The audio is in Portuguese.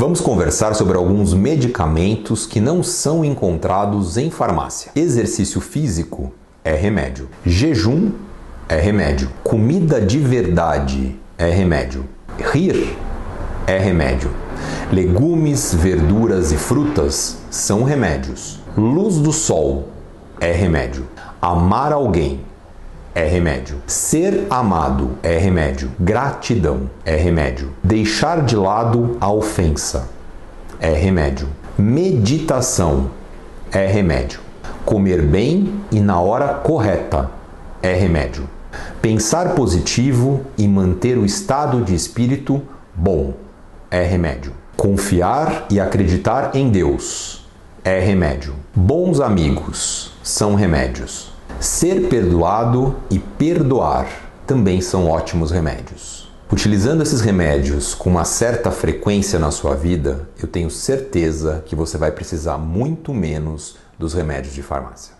Vamos conversar sobre alguns medicamentos que não são encontrados em farmácia. Exercício físico é remédio. Jejum é remédio. Comida de verdade é remédio. Rir é remédio. Legumes, verduras e frutas são remédios. Luz do sol é remédio. Amar alguém é remédio. Ser amado é remédio. Gratidão é remédio. Deixar de lado a ofensa é remédio. Meditação é remédio. Comer bem e na hora correta é remédio. Pensar positivo e manter o estado de espírito bom é remédio. Confiar e acreditar em Deus é remédio. Bons amigos são remédios. Ser perdoado e perdoar também são ótimos remédios. Utilizando esses remédios com uma certa frequência na sua vida, eu tenho certeza que você vai precisar muito menos dos remédios de farmácia.